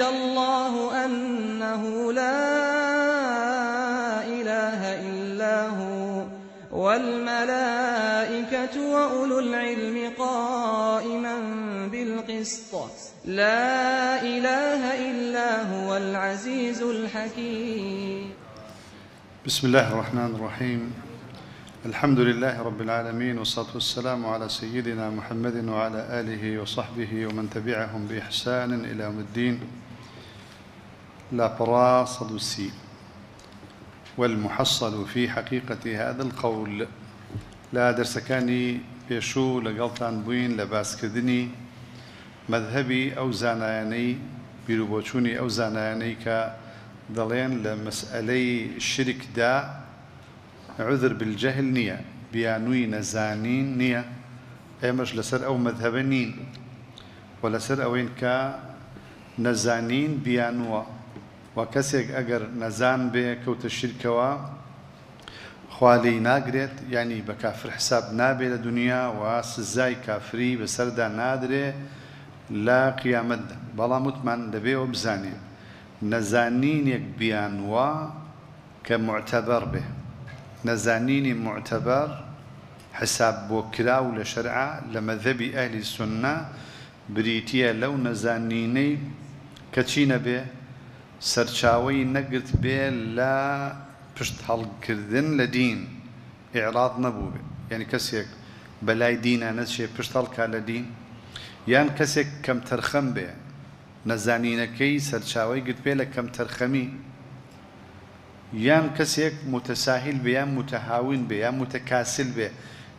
الله أنه لا إله إلا هو والملائكة وأولو العلم قائما بالقسط. لا إله إلا هو العزيز الحكيم. بسم الله الرحمن الرحيم. الحمد لله رب العالمين والصلاة والسلام على سيدنا محمد وعلى آله وصحبه ومن تبعهم بإحسان إلى يوم الدين. لا برا صدوسي والمحصل في حقيقة هذا القول. لا درسكاني بيشو لقلتان بوين لباس كدني مذهبي أو زاناني بيروبوشوني أو زاناني كدلين لمسألي الشرك دا عذر بالجهل نية بيانوي نزانين نية ئێمەش لەسەر ئەو مەذهبە نین و لەسەر ئەوەین کە نەزانین و کەسێک ئەگەر نەزان بێ کەوتە شیرکەوە خوالی ناگرێت ینی بە کافر حساب نابێ لە دنیا و سزای کافری بەسەردا نادرێ لە قیامەتدا بەڵام وتمان دەبێەوە بزانێ. نەزانینێک بیانوە کە معتەبەر بێ. نەزانینی معتەبەر حساب بۆ کراو لە شەرعا لە مەذەبی ئەهلی سنە بریتە لەو نەزانینەی کە چی نەبێ؟ سەرچاوی نەگرت بێ لە پشت هەڵکردن لە دین. ئێعراض نەبوو بێ. یعنی کەسێک بەلای دینە نەچێ پشت هەڵکا لە دین. یان کەسێک کەم تەرخەم بێ. نەزانینەکەی سەرچاوی گرت بێ لە کەم تەرخەمی یان کەسێک متەساهیل بێ یان متەهاون بێ یان متەکاسل بێ.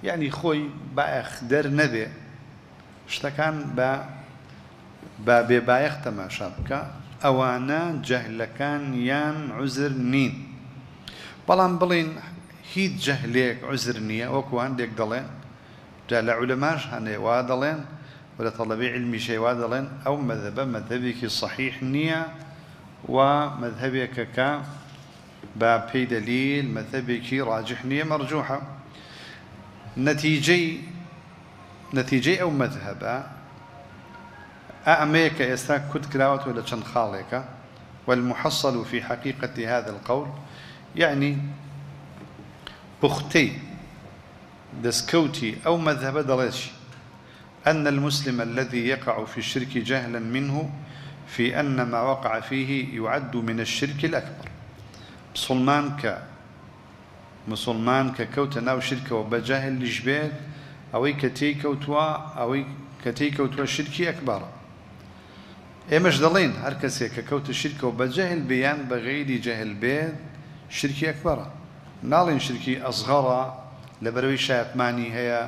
یعنی خۆی باەخ دەر نەبێ. شتەکان بە با بێبایەخ تەماشا بکە. ئەوانە جەهلەکان یان عزر نین بەڵام بڵین هیچ جەهلێک عزر وەکوان دێک دەڵێن جا لە عولەماش هەنێ وا دەڵێن ولا طلبي علمي شيء وادلن أو مذهب مذهبك صحيح نية ومذهبك ك بابي دليل مذهبك راجح نية مرجوحة. نتيجي نتيجي أو مذهب أعميك يستاك كد كراوت ولا شن خالك والمحصل في حقيقة هذا القول يعني بختي دسكوتي أو مذهب دلشي أن المسلم الذي يقع في الشرك جهلا منه في أن ما وقع فيه يعد من الشرك الأكبر. مسلمان ك مسلمان ككوت ناو شركة وبجاهل لجبال أو كتي كوتوا أو كتي كوتوا شركي أكبر. ئێمەش دەڵێن هەر کەسێک کە کەوتە شیرکە و بەجەهل بیان بە غیری جەهل بێت شرکی ئەکبەرە. ناڵێن شرکی ئەزغەڕە لەبەرەوەی شایەتمانی هەیە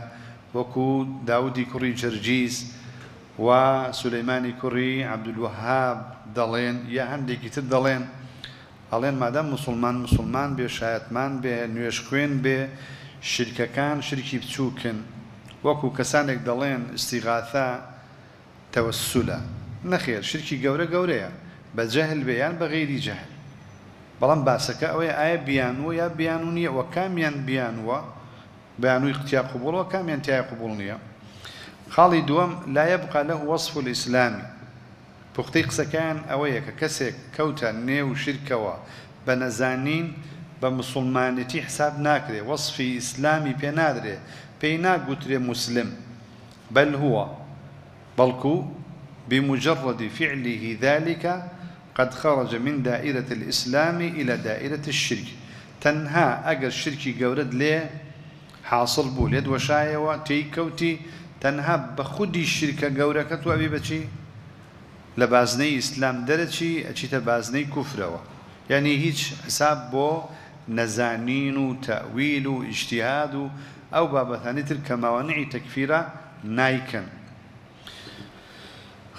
وەکو داودی کوڕی جەرجیز و سولەیمانی کوڕی عبدولوهاب دەڵێن یا هەندێکی تر دەڵێن. ئەڵێن مادەم مسلمان مسلمان بێ شایەتمان بێ نوێش خوێن بێ شرکەکان شرکی بچووکن. وەکو کەسانێک دەڵێن استیغاثە تەوەسولە نەخێر شرکی گەورە گەورەیە. بە جەهل بەیان بە غێری جەهل. بەڵام باسەکە ئەوەیە ئایا بیانوە یا بیان و نییە وە کامیان بیانوە بەیانووی قتیا قوبڵەوە کامیان تایە قوبڵ نییە. خاڵی دووەم لایە بقا لە وەصف ئیسلامی پوختەی قسەکان ئەوەیە کە کەسێک کەوتە نێو شرکەوە بە نەزانین بە مسلمانەتی حساب ناکرێ وەصفی ئیسلامی پێ نادرێ پێی ناگوترێ مسلم. بەل هووە بەڵکو بمجرد فعله ذلك قد خرج من دائرة الإسلام إلى دائرة الشرك. تنهى أجر الشرك جورد ليه؟ حاصل بوو لێت وەشایەوە تی کەوتی تەنها بە خودی شرکە گەورەکە تو ئەبی بچی لە بازنەی ئیسلام دەرەچی ئەچیتە حساب بۆ نەزانین و تەویل و ئیشتیهاد و ئەو بابەتانی تر کەماوەنعی تەکفیرە نایکەن.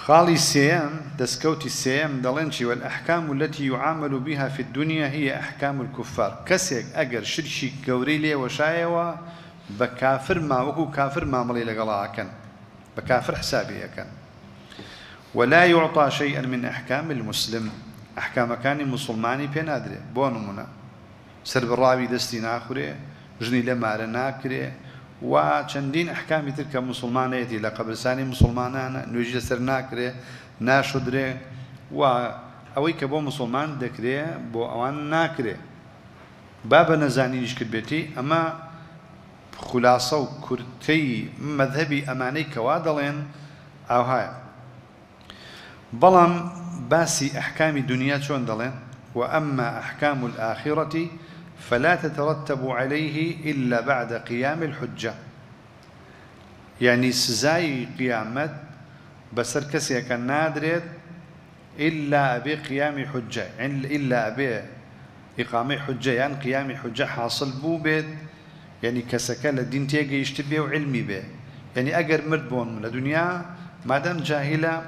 سێم دەستکەوتی سێم دەڵێن چی والأحكام التي يعامل بها في الدنيا هي أحكام الكفار. کەسێک ئەگەر شرشی گەورەی لێ وەشایەوە بە کافر ماوەکو کافر مامەڵی لەگەڵاکەن بە کافر حسابیەکەن ولا يعطى شيئا من أحكام المسلم. أحكام كان مسلماني بين أدري بونمنا. سر بالراوي دستي ناخري ژنی لە مارە ناکرێ و چەندین ئەحکامی تر کە مسلمانەتی لە قەبرسانی مسلمانانە نوێژی لەسەر ناکرێ ناشدرێ و ئەوەی کە بۆ مسلمان دەکرێ بۆ ئەوان ناکرێ. با بە نەزانینیش کرد بێتی ئەمە خولاسە و کورتەی مەذهبی ئەمانەی کەوا دەڵێن ئاوهایە بەڵام باسی ئەحکامی دنیا چۆن دەڵێن؟ وأما أحكام الآخرة فلا تترتب عليه إلا بعد قيام الحجة. يعني سزاي قيامت بسر كسيك نادرت إلا أبي قيام حجة. يعني إلا أبي إقامة حجة. يعني قيام حجة حاصل بو بيت. يعني كسكا لدين تيجي يشتبه وعلمي به يعني أجر مرد بون من الدنيا. ما دام جاهلة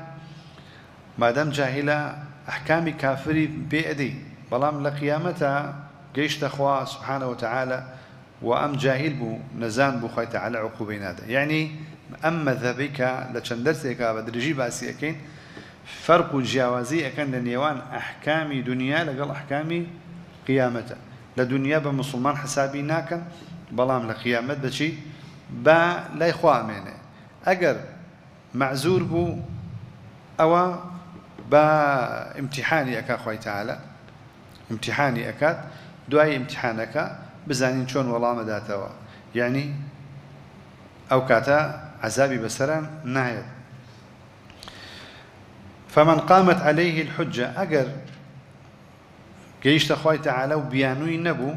ما دام جاهلة أحكام كافري بيدي بلام لقيامتها جيش تخوا سبحانه وتعالى وأم جاهل بو نزان بو خوي تعالى عقوبين هذا يعني أما ذبيك لشندرتك بدرجي باسي أكين فرق جیاوازی ئەەکەن لە نێوان ئەحکامی دنیا لەگەڵ ئەحکامی قیامەتە لە دنیا بە مسلمان حسابی ناکەن بەڵام لە قیامەت دەچی با لای خوامێنێ ئەگەر معزور بوو ئەوە بە امتحانی ئەکا خۆی تاالە امتحانی ئەکات دوای امتحانەکە بزانین چۆن وەڵامەداتەوە یعنی ئەو کاتە عذابی بەسەران نایەت. فمن قامت عليه الحجة أجر جيش تخوي تعالى وبيانوي نبو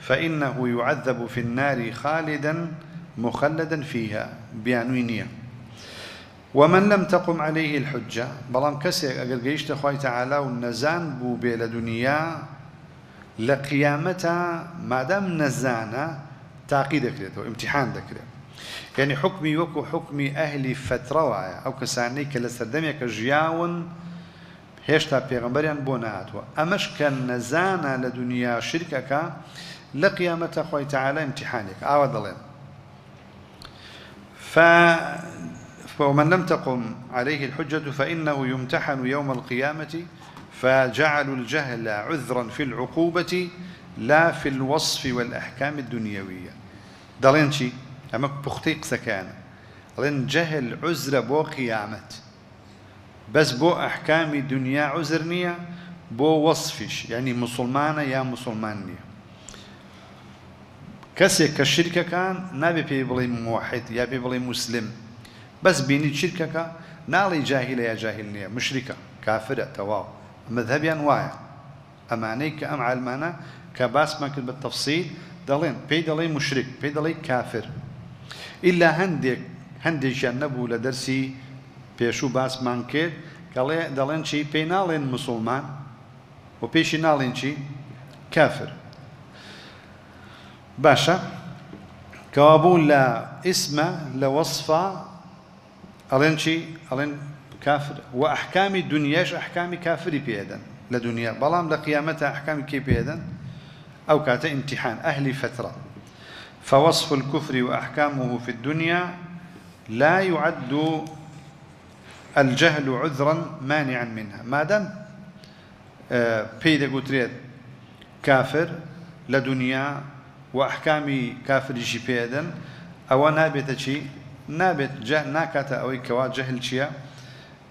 فإنه يعذب في النار خالدا مخلدا فيها. بيانوي نية ومن لم تقم عليه الحجة بلام كسي أجر جيش تخوي تعالى والنزان بو بيلا دنيا لقيامتها ما دام نزانا تعقيد ذكرته امتحان ذكرته يعني حكمي وكو حكمي أهلي فترة وعيا أو كساني كلا سردمي كجياون هێشتا پێغمبەریان بۆ نهاتوە ئەمەش کە نەزانە لە دنیا شرکەکە لە قیامەتە خۆی دەڵێن ف ومن لم تقم عليه الحجة فإنه يمتحن يوم القيامة فجعلوا الجهل عذرا في العقوبة لا في الوصف والأحكام الدنيوية. دلين شي؟ ئەمە پوختەی قسەکانە ئەڵێن جەهل عزرە بۆ قیامەت بەس بۆ ئەحکامی دنیا عزر نییە بۆ وەصفیش ینی مسلمانە یا مسلمان نییە کەسێک کە شرکەکان نابێ پێی بڵێ موحد پێ بڵێ مسلم. بەس بینی چرکەکە ناڵی جاهیلە یا جاهل نییە مشریکە کافرە تەواو کە ئەم عالمانە کە باسمان کرد بە تەفسیل دەڵێن پێی دەڵێ مشرک پێی دەڵێ کافر. ئللا هەندێک هەندێکیان نەبوو لە دەرسی پێشوو باسمان کرد کەڵێ دەڵێن چی؟ پێی ناڵێن مسلمان. و پێشی ناڵێن چی؟ کافر. باشە. کەوابوو لە ئیسمە لە وەصفا ئەڵێن چی؟ ئەڵێن كافر. وأحكام دنياش أحكام كافر بيدا لدنيا بلام لقيامتها أحكام كي بيدا أو كات امتحان أهل فترة. فوصف الكفر وأحكامه في الدنيا لا يعد الجهل عذرا مانعا منها. ما دام بيدا قتريت كافر لدنيا وأحكام كافر جي بيدا أو نابت شيء نابت جه ناكتا أو كوا جهل شيء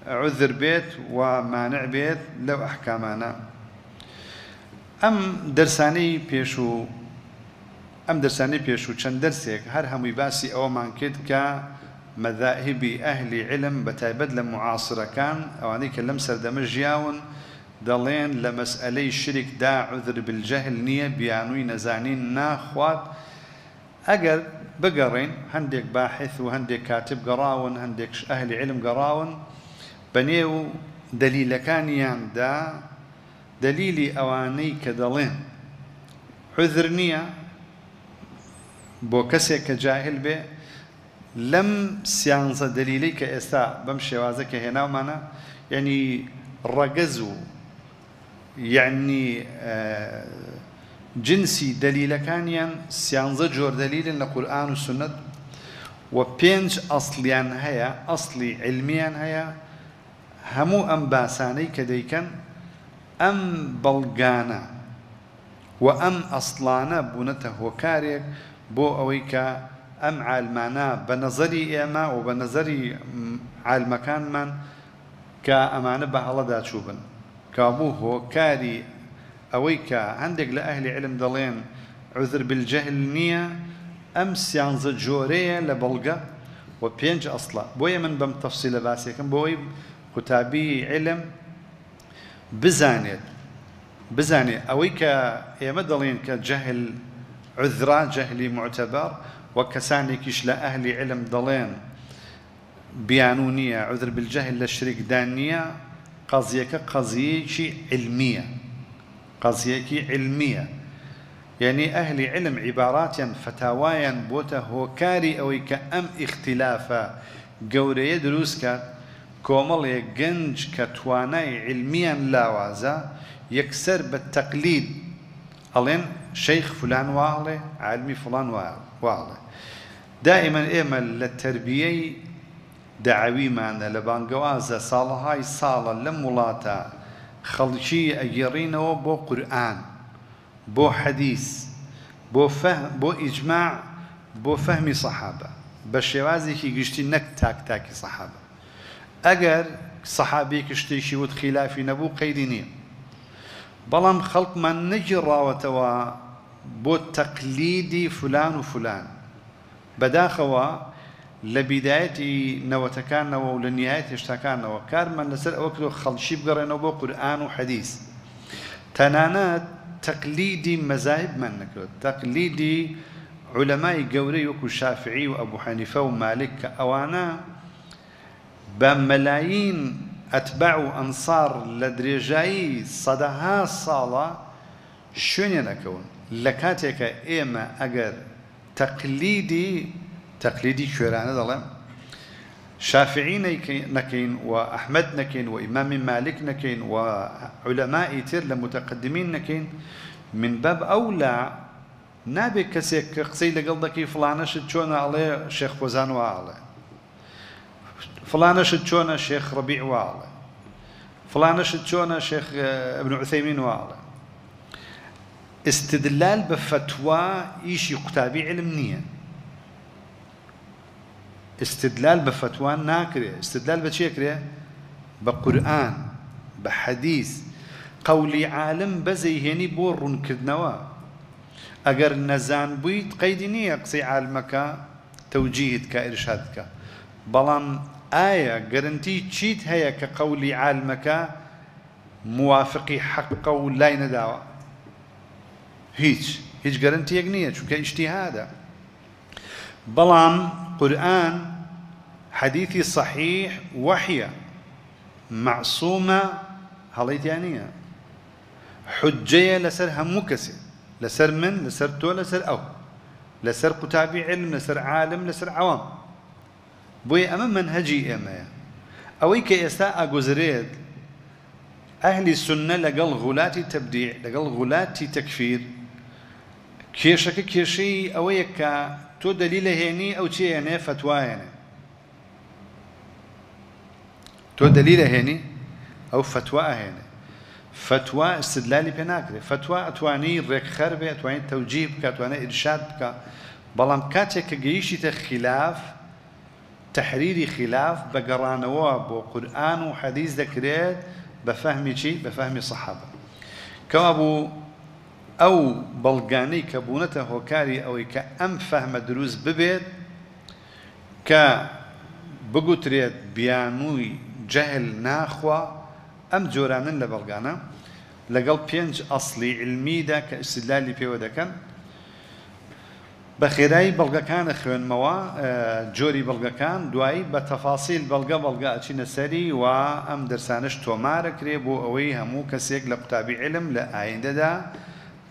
عذر بيت ومانع بيت لو أحكامنا أم درساني بيشو ئەم دەرسانی پێش و چەند دەرسێک هەر هەمووی باسی ئەوەمان کرد کە مەذاهبی ئەهلی علم لە معاصرەکان ئەوانەی کە لەم سەردەمە ژیاون دەڵێن لە مەسئلەی شرکدا عذر بالجەهل نییە بیانووی نەزانین ناخوات. ئەگەر بگەڕین هەندێک باحث و هەندێک کاتب گەڕاون هەندێک ئەهلی علم گەڕاون بەنێو دەلیلەکانیاندا دلیلی ئەوانەی کە دەڵێن. عذر نییە بۆ کەسێک کە جاهل بێ لەم سیانزە دلیلی کە ئێستا بەم شێوازە کە هێناومانە یعنی ڕەگەز و یعنی جنسی دلیلەکانیان سیانزە جۆر دلیلن لە قورآن و سنت و پێنج ئەسلیان هەیە ئەسلی علمیان هەیە هەموو ئەم باسانەی کە دەیکەن ئەم بەڵگانە و ئەم ئەسڵانە بوونەتە هۆکارێک بۆ ئەوەی کە ئەم عالمانە بە نەزەری ئێمە و بە نەزەری عالمەکانمان کە ئەمانە بە هەڵەدا چوبن کابوو هۆکاری ئەوەی کە هەندێک لە ئەهلی علم دەڵێن عذر بالجهل نییە ئەم سیانزە جۆرەیە لە بەڵگە و پێنج ئەسڵە. بۆیە من بەم تەفسی لە باسیەکەم بۆی قوتابی علم بزانێت بزانێت ئەوەی دەڵێن کە جەهل عذرا جەهلی معتەبار وە کەسانێکیش لە ئەهلی علم دەڵێن بیانو نییە عذر بالجەهل لە شرێکدان نییە قەزیەکە قەزیەکی علمیە قەزیەکی علمیە یعنی علم عیباراتیان فتاوایان بۆتە هۆکاری ئەوەی کە ئەم ئیختلافە گەورەیە دروست کۆمەڵێک گەنج کە توانای علمیان لاوازە یەکسەر بە تەقلید. ئەڵێن فلان واڵێ عالمی فلان واڵێ. دائما ئێمە لە تربیەی داویمانە لە بانگەوازە ساڵەهای ساڵە لەم وڵاتە خەڵکی ئەگەڕینەوە بۆ قورآن بۆ حەدیث بۆ بۆ ئیجماع بۆ فەهمی سەحابە. بە شێوازێکی گشتی نەک تاک تاکی سەحابە. ئەگەر سەحابێکی شتێکی وت خلافی نەبوو قەیدی نییە. بەڵام خەڵکمان نەگیڕاوەتەوە بۆ تەقلیدی فلان و فلان. بەداخەوە لە بیدایەتی نەوەتەکانەوە و لە نیایەت هێشتاکانەوە. کارمان لەسەر ئەوە کرد خەڵشی بگەڕێنەوە بۆ قورآن و حەدیث. تەنانەت تەقلیدی مەزایبمان نەکرد. تەقلیدی علەمای گەورەی وەکو شافعی و ئەبوو حەنیفە و مالک کە ئەوانە بە مەلاین ئەتباع و ئەنسار لە درێژایی سەدەها ساڵە شوێنێ نەکەون لە کاتێکە ئێمە ئەگەر تەقلیدی تەقلیدی کوێرانە دەڵێم شافعی نەکەین و ئەحمد نەکەین و ئیمامی مالک نەکەین و علەمای تر لە متەقدمین نەکەین من نابێت کەسێک کە قسەی لەگەڵ دەکەی فلانەشت چۆنە ئەڵێ شێخ خۆزان واڵێ فلانەشت چۆنە شێخ ڕبیع واڵێ فلانەشت چۆنە شێخ ابن عثەیمین واڵێ استدلال بە فتوى ئیشی قوتابی علم نییە استدلال بە فتوان ناکرێ استدلال قورآن بە حەدیث قەولی عالم بەزەی بۆ ڕوونکردنەوە ئەگەر نەزان بوویت قەیدی نییە قسەی عالمەکە تەوجیهت کە ئێرشادکە ئایا گەرنتی چیت هەیە کە قەولی عالمەکە موافقی حەقە و لای نەداوە هیچ هیچ گەرنتیەک نییە چونکە ئیشتیهادە بەڵام قورآن حەدیثی صحیح وحیە معصومە هەڵیتیان نییە حجەیە لەسەر من؟ لەسەر تۆ لەسەر ئەو لەسەر قوتابی علم لەسەر عالم لەسەر عوام. بۆیە ئەمە منهەجی ئێمەیە. ئەوەی کە ئێستا ئاگۆزرێت ئەهلی سنە لەگەڵ غولاتی تەبدیع لەگەڵ غولاتی تەکفیر کێشەکە کێشەی ئەوەیە کە تۆ دەلیلە هێنی ئەو چێنێ فتوایەنێ تۆ دەلیلە هێنی ئەو فتووا ئەهێنێ فتووا استدلالی پێ ناکرێت فتووا ئەتوانی ڕێکخەر بێ ئەتوانێت تەوجی بکە توانە ئرشاد بکە. بەڵام کاتێک کە گەیشتە خلاف تحریری خلاف بەگەڕانەوە بۆ قورآن و حەدیث دەکرێت بە فەهمی چی؟ بە فەهمی سەحابە کەوا بوو ئەو بەڵگانەی کە بوونەتە هۆکاری ئەوەی کە ئەم فەهمە دروست ببێت کە بگوترێت بیانووی جەهل ناخوا لە بەڵگانە لەگەڵ پێنج ئەسلی علمیدا کە ئستدلالی پێوە دەکەن بە خێرایی بەڵگەکانە خوێنمەوە جۆری بەڵگەکان دوایی بە تەفاسیل بەڵگە بەڵگە ئەچینە سەری و ئەم دەرسانش تۆمارەکرێ بۆ ئەوەی هەموو کەسێک لە قوتابی علم لە ئایندەدا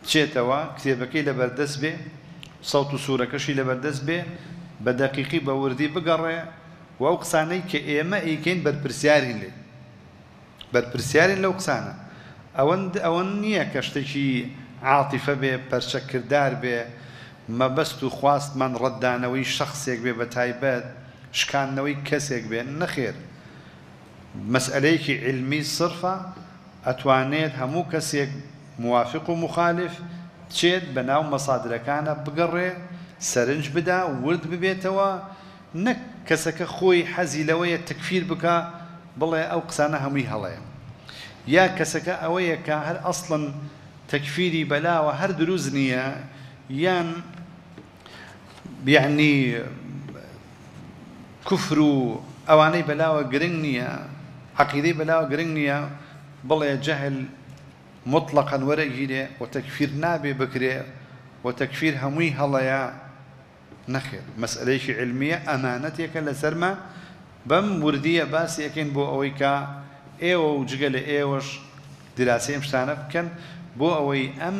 بچێتەوە کتێبەکەی لەبەردەست بێ سەوت و سوورەکەشی لەبەردەست بێ بە دەقیقی بە وردی بگەڕێ و ئەو قسانەی کە ئێمە ئیکەین بەرپرسیاری لێ. بەرپرسیارین لەو قسانە. ئەوەن ئەوەن نییە کە شتێکی عاتیفە بێ پەرچەکردار بێ مەبەست و خواستمان ڕەتدانەوەی شخصێک بێ بە تایبەت شکاندنەوەی کەسێک بێن نەخێر. مەسئلەیەکی علمی صرفە ئەتوانێت هەموو کەسێک موافق و مخالف چێت بە ناو مەسادرەکانە بگەڕێ سەرنج بدا ورد ببێتەوە. نەک کەسەکە خۆی حەزی لەوەیە تەکفیر بکە بڵێ ئەو قسانە هەمووی هەڵەیە. یا کەسەکە ئەوەیە کە هەر ئەسڵن تەکفیری بەلاوە هەر دروست نییە یان کوفر و ئەوانەی بەلاوە گرنگ نییە عقیدەی بەلاوە گرنگ جەهل مطلقا وەرەگیرێ و تەکفیر نابێ بکرێ و هەمووی هەڵەیە نەخێر مەسئلەیەکی علمیە ئەمانەتێکە لەسەرمە بەم وردیە باسی یەکەین بۆ ئەوەی کە ئێوە و جگە لە ئێوەش دراسی ئەم شتانە بکەن بۆ ئەوەی ئەم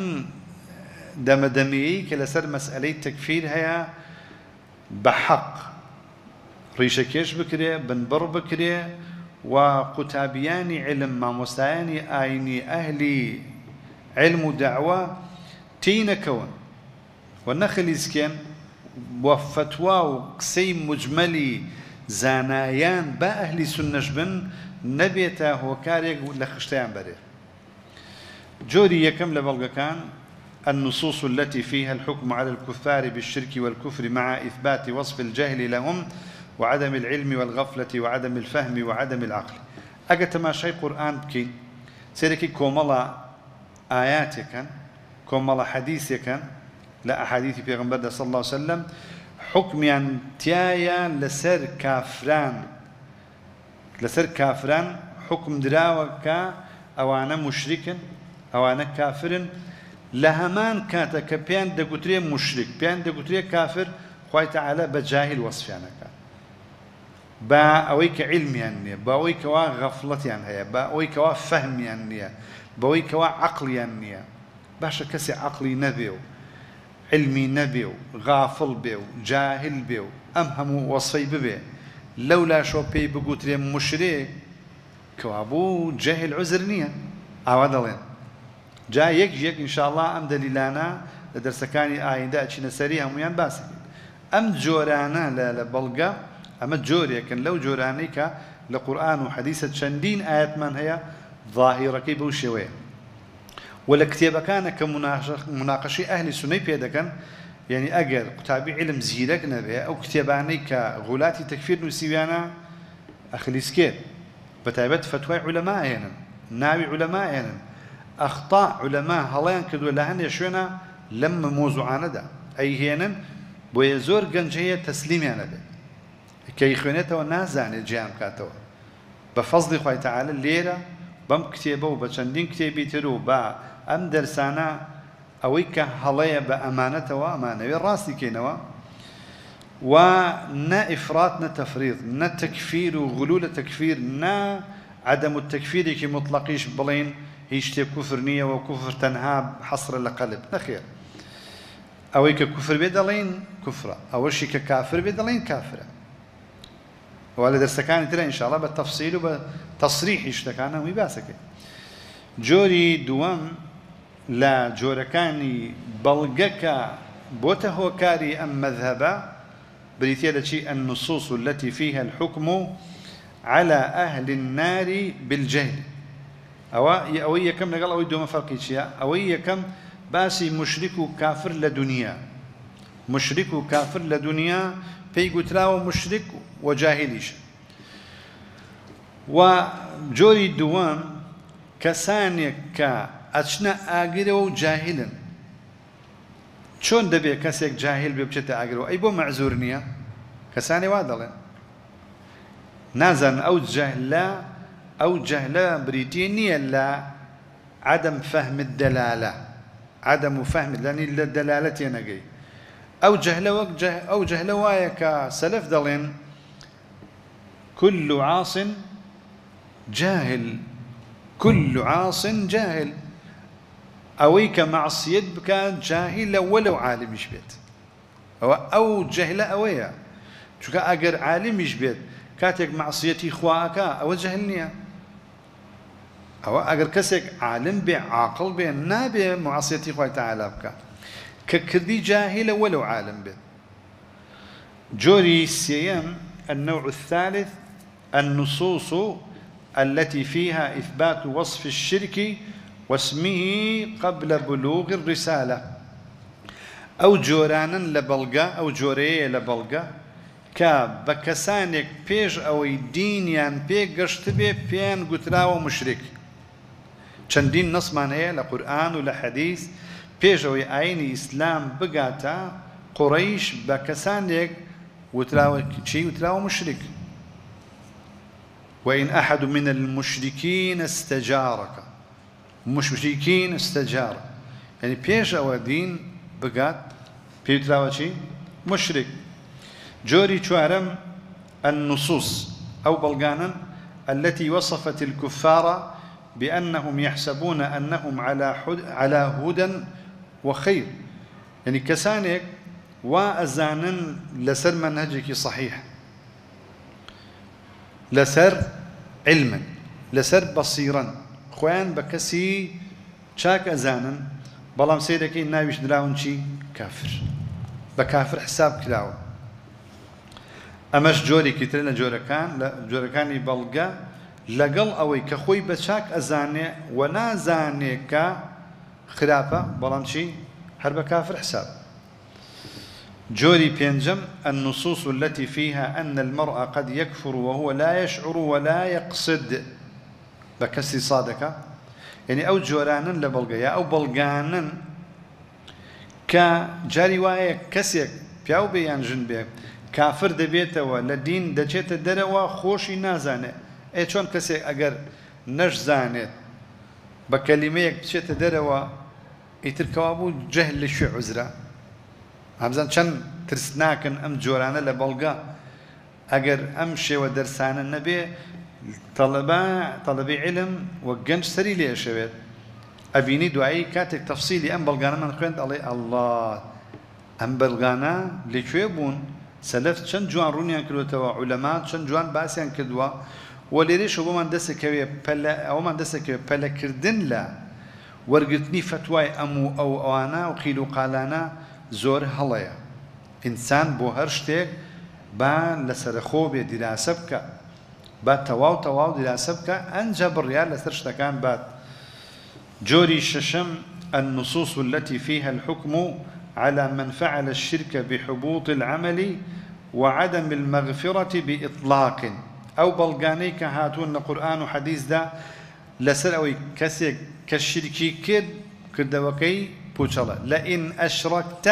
هەیە بە حەق ڕیشەکێش بکرێ بنبڕ بکرێ و قوتابیانی علم مامۆستایانی ئاینی ئەهلی علم و داوە تی نەکەون و نەخلیسکێن وە فتوا و قسەی مجمەلی زانایان بە بن نەبێتە هۆکارێک لە خشتیان بەرێ جۆری یەکەم لە النصوص التي فيها الحكم على الكفار بالشرك والكفر مع إثبات وصف الجهل لهم وعدم العلم والغفلة وعدم الفهم وعدم العقل. أجا تماشي قرآن بكي سيركي كوملا آياتك كوملا حديثك لا في غنبرد صلى الله عليه وسلم حكم يعني تيايا لسر كافران. لسر كافران حكم دراوك أوانا مشركا أوانا لهمان كاتا كبيان دقوتري مشرك بيان دقوتري كافر خوي تعالى بجاهل وصفيانك با ئەوەی کە علمیان نییە با ئەوەی کەوا غەفڵەتیان هەیە با ئەوەی کەوا فەهمیان نییە بەوەی کەوا عقلیان نییە. باشە کەسی عقلی نەبێ و علمی نەبێ و غافڵ بێ و جاهل بێ و ئەم هەموو وەسفەی ببێ. لەو لا شۆ پێی بگوترێ مشرێ کەوا بوو جەهل عزر نییە. جا یەک یەک ئینشاءله ئەم دەلیلانە لە دەرسەکانی ئایندا چینە سەری هەمویان باسی ئەم جۆرانە لە بەڵگە ئەمە جۆرێکن لەو جۆرانەی کە لە قورآن و حەدیسە چەندین ئاەتمان هەیە ظاهیڕەکەی بەو شێوەیە. و لە کتێبەکانە کە مناقشی ئەهلی سنەی پێ دەکەن یعنی ئەگەر قوتابی علم زیرەک نەبێ ئەو کتێبانەی کە غولاتی تەکفیر نووسیویانە ئەخلیسکێت. بە تایبەت فتوای علەماهێنن ناوی علەماهێنن ئەختا علەما هەڵیان کردووە لە هەندێک شوێنە لەم مۆزوعانەدا. ئەیهێنن بۆیە زۆر گەنجەیە تەسلیمیانە بێت. کەی خوێنێتەوە نازانێت جیان بکاتەوە. بە فەزلی خی تەعاالە لێرە بەم کتێبە و بە چەندین کتێبی تر و بە ئەم دەرسانە ئەوەی کە هەڵەیە بە ئەمانەتەوە ئەمانەوێ ڕاستی کەینەوە و نا ئفرات نە تەفرید نە تەکفیر و غلو لە تەکفیر نا عدەم و تەکفیرێکی مطلقیش بڵین هیچ شتێک کوفر نییە و کوفر تەنها حەسرە لە قەلب نەخێر ئەوەی کە کوفر بێ دەڵێن کوفرە ئەوەشی کە کافر بێ دەڵێن کافرە وە لە دەرسەکانی ترە ئینشاءڵە بە تەفسیل و بە تەسریحی شتەکانە هەمووی باسەکەی جۆری دووەم لە جۆرەکانی بەڵگەکە بۆتە هۆکاری التي فيها الحكم على أهل النار بالجهل. ئەوە ئەوەی یەکەم لەگەڵ ئەوەی دومە فەرقی چییە؟ ئەوەی یەکەم باسی مشریک و کافر لە دنیا. مشریک و کافر لە دنیا پێی گوتراوە مشریک و جاهلیش. و جۆری دووەم کەسانێک کە ئەچنە ئاگرەوە و جاهلن. چۆن دەبێت کەسێک جاهل بێ بچێتە ئاگرەوە؟ ئەی بۆ مەعزور نییە. کەسانی وا دەڵێن. نازان ئەو جەهلا جەهلە بریتە نییە لە عدم فهم الدلالة. عدم فهم دەلالە تێنەگەی ئەو جەهلە وەک ئەو جەهلە وایە کە سەلف دەڵێن كل عاص جاهل. كل عاص جاهل. کە مەعسیت بکات جاهیلە وەلو عالمیش بێت ئەوە ئەو جەهلە ئەوەیە چونکە ئەگەر عالمیش بێت مەعسیەتی خواکە ئەوە جەهل نییە ئەوە ئەگەر کەسێک عالم بێ عاقل بێ نابێ معسیەتی خۆی تەعالا بکە کە کردی عالم بێت جۆری سێەم النوع الثالث النصوص التي فيها إثبات وصف الشرك واسمه قبل بلوغ الرسالة. أو جورانا لبلغة أو لبلغة. کە بە کەسانێک پێش ئەوەی دینیان پێگەشت بێ پێیان گوتراوە مشرێک چەندین نسمان هەیە لە قورآن و لە حەدیث. پێشەوەی ئاینی ئیسلام بگاتە قڕیش بە کەسانێک چی وتراوە مشرک؟ وإن أحد من المشركين استجارك. مشركين استجار. يعني بيش أو دين بقات بيتراوى شي مشرك جوري شوارم النصوص. أو بلغانا التي وصفت الكفار بأنهم يحسبون أنهم على على هدى وخير. يعني كسانك وأزانا لسر منهجك صحيح. لسر علما لسر بصيرا. خوان بكسي شاك أزانا بەڵام سیرەکەی ناویش دراون چی؟ کافر. بە کافر حساب کراوە ئەمەش جۆرێکی تر لە جۆرەکان لە لەگەڵ ئەوەی کە خۆی بە چاک ئەزانێ و نازانێ کە خراپە بەڵام چی؟ هەر بە کافر حساب. جوري بينجم النصوص التي فيها أن المرأة قد يكفر وهو لا يشعر ولا يقصد. بكسر صادك يعني أو جورانا لبلغيا أو بلغانا كجاري وايا كسيك بياو بيان جن بيك كافر دەبێتەوە لە دین دەچێتە دەرەوە خۆشی نازانێت ئێ چۆن کەسێک ئەگەر نەشزانێت بە کەلیمەیەک بچێتە دەرەوە ئیترکەوا بوو جەهل لە شوێ عزرا هەمزان چەند ترس ناکەن ئەم جۆرانە لە بەڵگا. ئەگەر ئەم شێوە دەرسانە نەبێ تەڵبی علم وە گەنج سەری لێشەوێت ئەبینی دوایی کاتێک تەفسیلی ئەم بەڵگانە من خوێند ئەڵێ الله ئەم بەڵگانە لەکوێ بوون. سەلف چەند جوان ڕوونیان کردوێتەوە عولەما چەند جوان باسییان کردووە. وە لێرێش بۆمان دەسەکەوێ ئەومان دەسەکەوێت پەلەکردن لە وەرگرتنی فتوای ئەم و ئەو ئەوانە و قیل و قالانە زۆر هەڵەیە. ئینسان بۆ هەر شتێک با لەسەرخۆ بێ دیراسە بکە. با تەواو تەواو دیراسە بکە ئەنجە بڕیار لەسەر شتەکان بات. جۆری شەشەم النصوص التي فيها الحكم على من فعل الشرك بحبوط العمل وعدم المغفرة بإطلاق. أو بلغاني كهاتون القرآن وحديث دا لسر أوي كسيك كالشركي كد كردوكي بوشلا لئن أشركت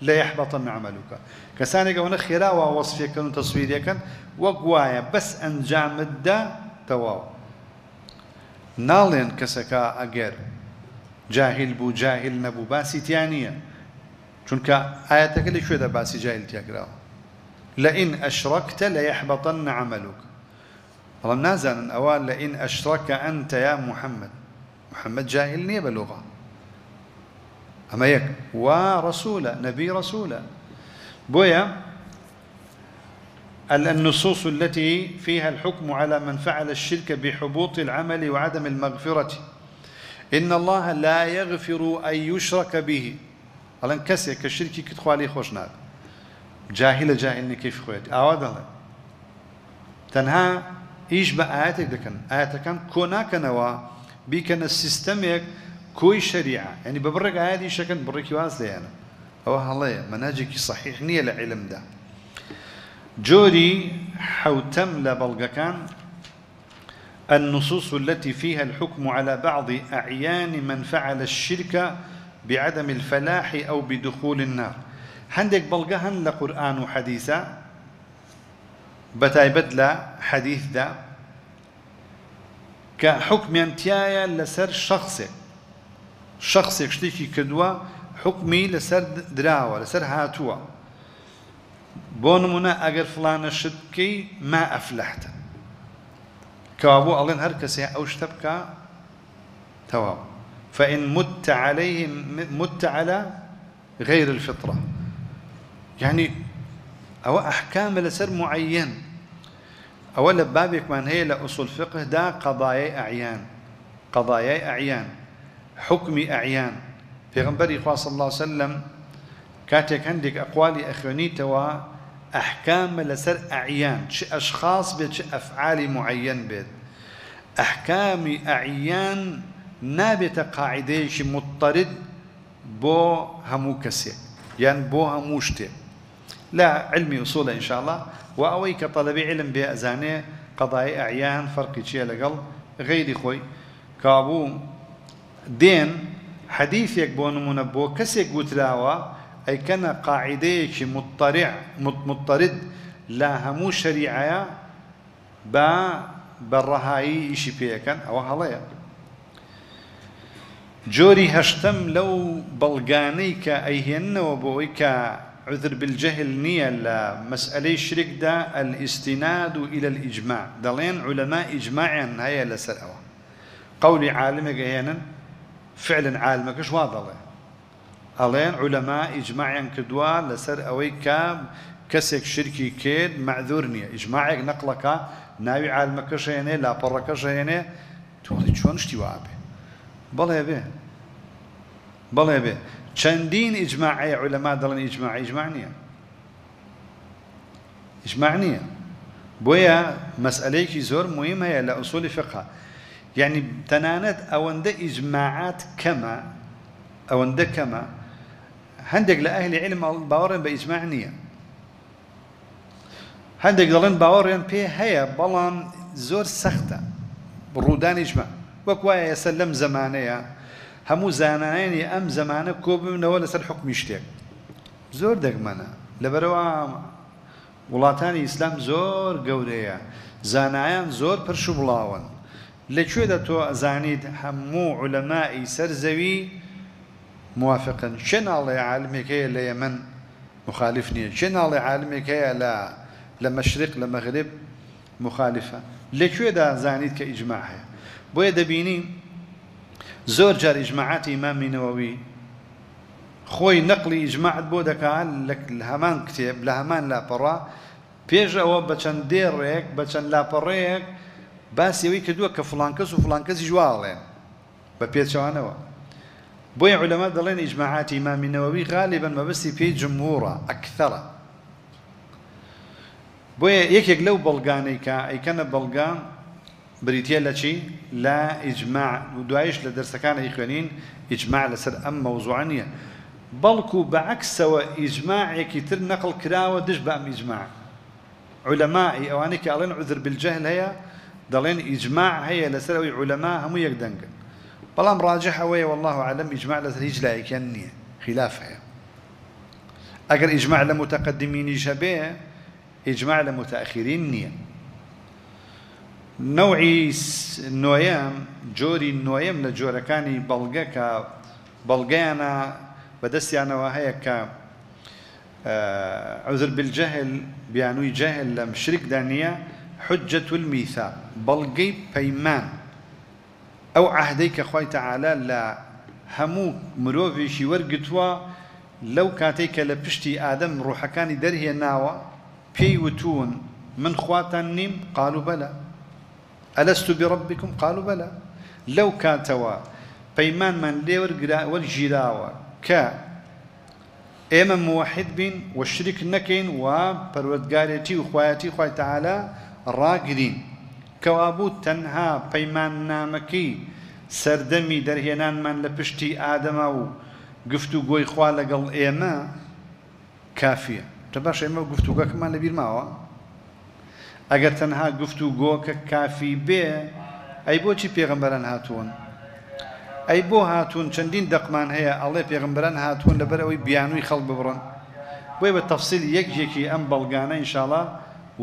لا يحبطن عملك. كسانك وأنا خيرا ووصفك وتصويرك وقوايا بس أنجام الدا تواو. نالين كسكا أجر. جاهل بو جاهل نبو باسي تيانية. چونکە ئاەتەکە لە کوێدا باسی جایلتیاکراوە لە یحبەتەن نەعملوک بەڵام نازانن ئەوە لە ئین ئەشڕکە ئەنتە یا محەممەد محەممەد جاهل نییە بە لغة ئەمە یەک وا ڕسوولە نەبی ڕسوولە بۆیە النصوص التي فيها الحكم على من فعل الشرك بحبوط العمل وعدم المغفرة. إن الله لا يغفر أن يشرك به. ئەڵەن کەسێک کە شرکی کرد لە جاهلنی کەیف خۆێت ئاوا دەڵێ تەنها ئیش بە ئاەتێک دەکەن ئاەتەکان کۆ ناکەنەوە بیکەنە سیستەمێک کۆی شەریعە ینی بە بڕێک ئاەتی شەکەن بڕێکی واز دەیانە ئەوە هەڵەیە مەناجێکی صحیح نییە لە علمدا جۆری حوتەم لە النصوص التي فيها الحكم على بعض أعيان من فعل الشرك بعدم الفلاح أو بدخول النار. هندك بلغهن لقرآن وحديثا بتايبد لا حديث دا كحكم ينتيايا لسر شخصي شخصي شتيكي كدوا حكمي لسر دراوة لسر هاتوا بونمونا أجر فلان شتكي ما أفلحت. كوابو ألين هركسي أو شتبكا تواب. فإن مت عليه مت على غير الفطرة. يعني أو أحكام لسر معين. أولا بابك من هي لأصول فقه دا قضايا أعيان. قضايا أعيان. حكم أعيان. في غنبري صلى الله عليه وسلم كاتك عندك أقوالي أخواني توا أحكام لسر أعيان. ش أشخاص بيت أفعال معين بيت. أحكام أعيان نابێتە قاعدەیەکی مضطرد کەسێک یان بۆ هەموو شتێک لا علمي أصول إن شاء الله. وأوي كطلبي علم بأزانه قضايا أعيان فرقي شيء لقل. غيري خوي كابو دين حديثك بو نمونه بو وتراوى أي كان قاعديك مضطرع مضطرد. لا همو شريعة با بالرهاي إشي بيكن. أو هلايا لەو بەڵگانەی کە ئەیهێننەوە بۆەوەی کە عذر بالجهل نییە لە مەسئلەی شرکدا ئەلیستیناد و إلى الإجماع. دەڵێن علەما ئیجماعیان هەیە لەسەر ئەوە قولی عالمێک هێنن فعلا عالمەکەش وا دەڵێ ئەڵێن علەما ئیجماعیان کردووە لەسەر ئەوەی کە کەسێک شرکی کرد معذور نییە ئیجماعێک نەقلەکە ناوی عالمەکەش هێنێ لاپەڕەکەش هێنێ تۆڵی چۆن شتی وابێ بەڵێ بێ بەڵێ بێ چەندین ئیجماعی علەما دەڵێن ئیجماع ئیجماع نییە ئیجماع نییە بۆیە مەسئلەیەکی زۆر مهم هەیە لە ئوسولی فقه یعنی تەنانەت ئەوەندە ئیجماعات کەمە ئەوەندە کەمە هەندێک لە ئەهلی علم هەندێک دەڵێن باوەڕێن پێ هەیە بەڵام زۆر سەختە ڕوودانی ئیجماع وەک وایە ئێستا لەم زمانەیە هەموو زانایانی ئەم زمانە کۆبنەوە لەسەر حکمی شتێک. زۆر دەگمەنە. لەبەرەوە وڵاتانی ئیسلام زۆر گەورەیە. زانایان زۆر پرش و بڵاون لەکوێدا تۆ ئەزانیت هەموو علەمای سەر زەوی موافقن؟ چه ناڵێ عالمێکەیە لە یەمن؟ مخالف نییە. چه ناڵێ عالمێک هەیە لە لە مەشرق لە مەغرب؟ مخالفە. لەکوێدا زانیت کە ئیجماع هەیە؟ بۆیە دەبینی زۆر جار ئیجماعاتی ئیمامینەوەوی خۆی نەقلی ئیجماعت بۆ دەکات لە هەمان کتێب لە هەمان لاپەڕا پێش ئەوە بە چەند دێڕێک بە چەند لاپەڕەیەک باسیەوەی کردووە کە فلانکەس و فلانکەسی جوواڵێن بە پێچوانەوە. بۆی علەما دەڵێن ئیجماعاتی ئیمامینەوەوی غاالبن مەبستی پێی جمهورە ئەکثەرە. بۆیە یەکێک لەو بەڵگانەی کە ئەیکەنە بەڵگان بریتە لە چی لا ئیجماع دوایش لە دەرسەکانە خوێنین ئیجماع لەسەر ئەم مەوزوع نییە بەڵکو بەعکسەوە ئیجماعێکی تر نەقل کراوە دش بە ئەم ئیجماع علەمای ئەوانەی کە ئەڵێن عذر بالجهل هەیە دەڵێن ئیجماع هەیە لەسەر ئەوی علەما هەموو یەک دەنگن بەڵام ڕاجح والله عالم ئیجماع لەسەر هیچ لایەکیان نییە خلاف هەیە ئەگەر ئیجماع لە متەقدمینیش هەبێ ئیجماع نەوعی نوۆیەم جۆری نوۆیەم لە جۆرەکانی بەڵگە کە بەڵگەیانە بەدەستیانەوە هەیە کە عذر بالجهل بیانووی جەهل لە مشرکدا نییە حجة الميثاق بەڵگەی پەیمان. ئەو عهدەی کە خۆی تەعاالە لە هەموو مرۆڤێکی وەرگتووە لەو کاتێک کە لە پشتی ئادەم ڕوحەکانی دەرهێناوە پێی وتون من خواتان نیم؟ قالوا بەلە ألست بربكم؟ قالوا بلى. لو كاتوا بيمان من والجيراوة ك إما موحد بين والشرك نكين وبرودقاريتي وخواتي خواتي تعالى راقدين. كوابو تنها بيمان نامكي سردمي درهينان من لبشتي آدم و قفتو قوي خوا لقل إيما كافية تباش إيما قفتو قاكمان لبير ماوا ئەگەر تەنها گفت و گۆکە کافی بێ ئەی بۆچی پێغمبەران هاتوون؟ ئەی بۆ هاتوون چەندین دەقمان هەیە ئەڵێ پێغمبەران هاتوون لەبەر ئەوەی بیانووی خەڵ ببڕن. بۆی بە تەفسیل یەکێکی ئەم بەڵگانە ئینشاڵە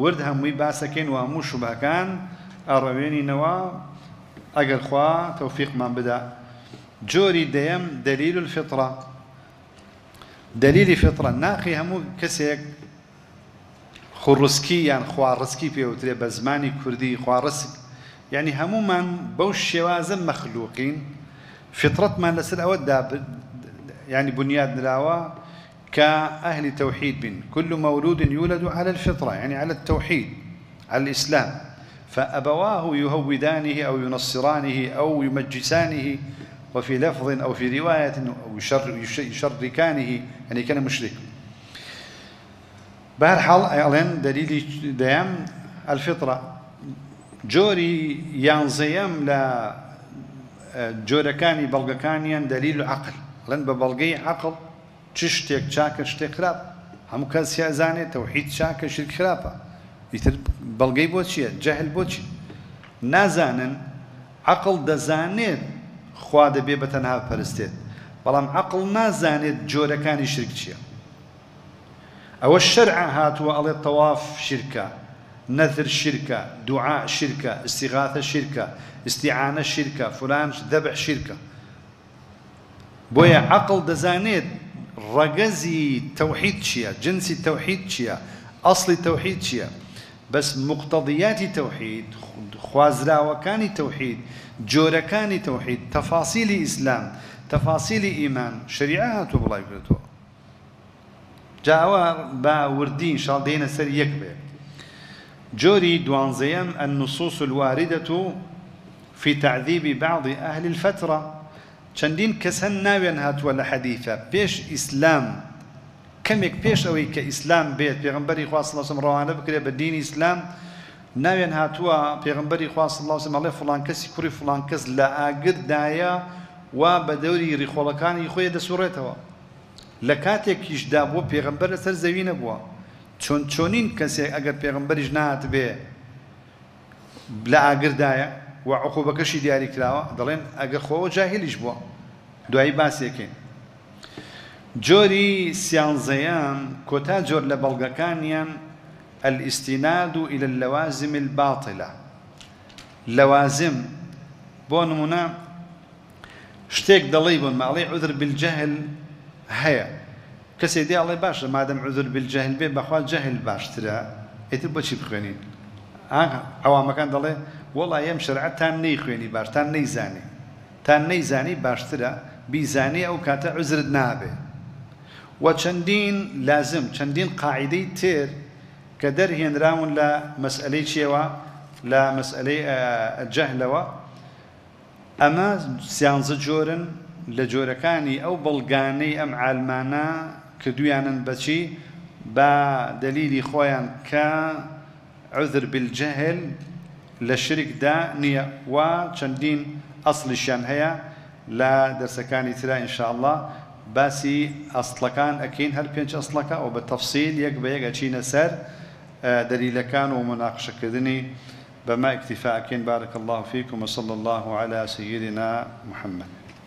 ورد هەمووی باسەکەین و هەموو شوبەکان ئەڕەوێنینەوە. ئەگەر خوا تەوفیقمان بدا. جۆری دەیەم دلیل الفطرة دلیلی فطرة ناقی هەموو کەسێک خوڕسکی یان خوارڕسکی پێوترێ بە زمانی کوردی خوارڕسک یعنی هەمومان بەو شێوازە مەخلوقین. فطرتمان لەسەر ئەوەدا يعني بنياد نراوة كأهل توحيد بن كل مولود يولد على الفطرة يعني على التوحيد على الإسلام. فأبواه يهودانه أو ينصرانه أو يمجسانه وفي لفظ أو في رواية أو يشركانه يعني كان مشرك. بەرحاڵ ئەڵێن دەلیلی دەیەم ئەلفطرە جۆری یانزەیەم لە جۆرەکانی بەڵگەکانیان دەلیل و عقلڵێن بە بەڵگەی عقل چ شتێک چاکە شتێک خراپ. هەموو کەس زانێت تەوحید چاکە شرک خراپە. ئیتر بەڵگەی بۆ چییە؟ جەهل بۆچی نازانن عقل دەزانێت خوا دەبێ بە تەنها پەرستێت. بەڵام عقل نازانێت جۆرەکانی شرک چییە. ئەوە شەرع هاتووە ئەڵێ تەواف شرکە نەذر شرکە دوعاء شرکە استیغاثە شرکە استیعانە شرکە فلان دەبع شرکە بۆیە عقل دەزانێت ڕەگەزی تەوحید چییە جنسی تەوحید چییە ئەسڵی تەوحید چییە بەس مقتضیاتی تەوحید خوازراوەکانی تەوحید جۆرەکانی تەوحید تەفاسیلی ئیسلام تەفاسیلی ئیمان شریعە هاتووە بڵای بێتەوە جاوە بە وردی شاڵ دێنە سەر یەک بێ. جۆری دوانزەیەم النصوص الواردة في تعذيب بعض أهل الفترة. چەندین کەس هەن ناوێن هاتووە لە حەدیثە پێش ئیسلام. کەمێک پێش ئەوەی کە ئیسلام بێت پێغمبەری خواستڵسم ڕەوانە بکرێت بە دینی ئیسلام ناوێن هاتووە پێغمبەری خواستڵسم ئەڵێ فلان کەسی کوڕی فلان کەس لە ئاگردایە وا بە دەوری ڕیخۆڵەکانی خۆی دەسوڕێتەوە. لە کاتێکیشدا بۆ پێغمبەر لەسەر زەوی نەبووە. چۆن چۆنین کەسێک ئەگەر پێغمبەریش نات بێ لە ئاگردایە و عقوبەکەشی دیاری کراوە دەڵێن ئەگەر خۆوە جاهلیش بووە. دوایی باسێکین. جۆری سیانزەیان کۆتا جۆر لە بەڵگەکانیان الاستناد إلى اللوازم الباطلة لوازم بۆ نمونە شتێک دەڵی بوون ماڵی عذر بالجهل هەیە. کەسێ دی ئەڵێ باشە مادەم عذر بالجهل بێ بەخوا جەهل باشترە. ئێتر بۆچی بخوێنین؟ ئەوامەکان دەڵێ وڵا ئەم شەرعەتان نەی خوێنی باشتان نەیزانی. تان نەیزانی باشترە بیزانی ئەو کاتە عزرت نابێ. و چەندین لازم چەندین قاعدەی تێر کە دەرهێنراون لە مەسئلەی چیەوە؟ لە مەسئلەی جەهلەوە. ئەمە سیانزە جۆرن لە جۆرەکانی ئەو ئەم عالمانە کردویانن بەچی با دلیلی خۆیان کە عذر بالجهل لە شرکدا نییە و چەندین ئەسڵیشیان هەیە لە دەرسەکانی ترا ئینشاءله باسی ئەسڵەکان ئەکەین هەر پێنج ئەسڵەکە ئەو بە تەفسیل یەک بە یەک ئەچینە سەر دەلیلەکان و مناقشەکردنی. بما اكتفاء كين بارك الله فيكم وصلى الله على سيدنا محمد